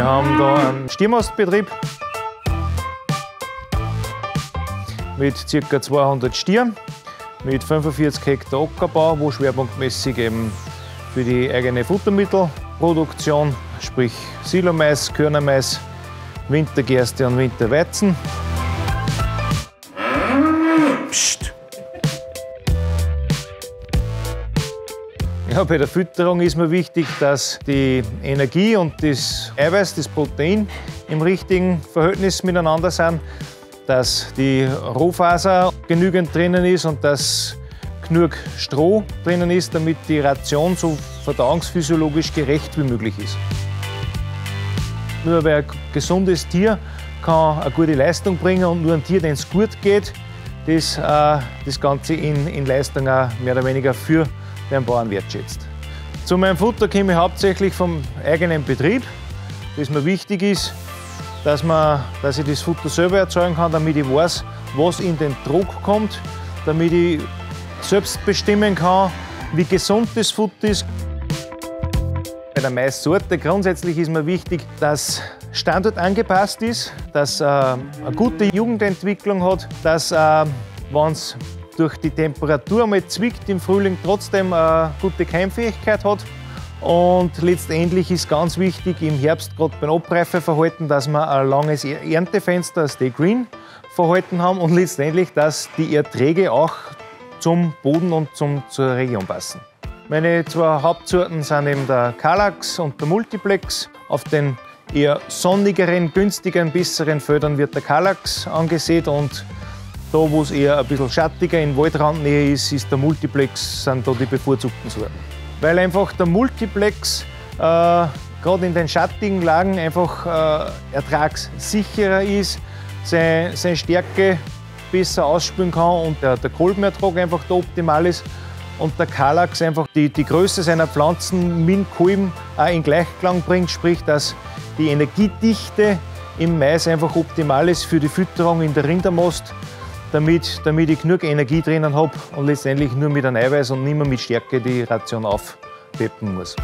haben da einen Stiermastbetrieb mit ca. 200 Stieren, mit 45 Hektar Ackerbau, wo schwerpunktmäßig eben für die eigene Futtermittelproduktion, sprich Silomais, Körnermais, Wintergerste und Winterweizen. Ja, bei der Fütterung ist mir wichtig, dass die Energie und das Eiweiß, das Protein im richtigen Verhältnis miteinander sind, dass die Rohfaser genügend drinnen ist und dass genug Stroh drinnen ist, damit die Ration so verdauungsphysiologisch gerecht wie möglich ist. Nur ein gesundes Tier kann eine gute Leistung bringen und nur ein Tier, dem es gut geht, das äh, das Ganze in, in Leistung auch mehr oder weniger für den Bauern wertschätzt. Zu meinem Futter komme ich hauptsächlich vom eigenen Betrieb, das mir wichtig ist, dass, man, dass ich das Futter selber erzeugen kann, damit ich weiß, was in den Druck kommt, damit ich selbst bestimmen kann, wie gesund das Futter ist. Bei der Maissorte grundsätzlich ist mir wichtig, dass Standort angepasst ist, dass äh, eine gute Jugendentwicklung hat, dass, äh, wenn es durch die Temperatur mal zwickt im Frühling, trotzdem eine äh, gute Keimfähigkeit hat. Und letztendlich ist ganz wichtig im Herbst, gerade beim Abreifeverhalten, dass wir ein langes Erntefenster, Stay Green, Verhalten haben und letztendlich, dass die Erträge auch zum Boden und zum, zur Region passen. Meine zwei Hauptsorten sind eben der Kalax und der Multiplex. Auf den eher sonnigeren, günstigeren, besseren Feldern wird der Kalax angesät und da, wo es eher ein bisschen schattiger in Waldrandnähe ist, ist der Multiplex, sind da die bevorzugten Sorten. Weil einfach der Multiplex äh, gerade in den schattigen Lagen einfach äh, ertragssicherer ist, seine, seine, Stärke besser ausspülen kann und der, der Kolbenertrag einfach da optimal ist. Und der Kalax einfach die, die Größe seiner Pflanzen mit Kolben auch in Gleichklang bringt, sprich, dass die Energiedichte im Mais einfach optimal ist für die Fütterung in der Rindermast damit, damit ich genug Energie drinnen habe und letztendlich nur mit einem Eiweiß und nicht mehr mit Stärke die Ration aufpeppen muss.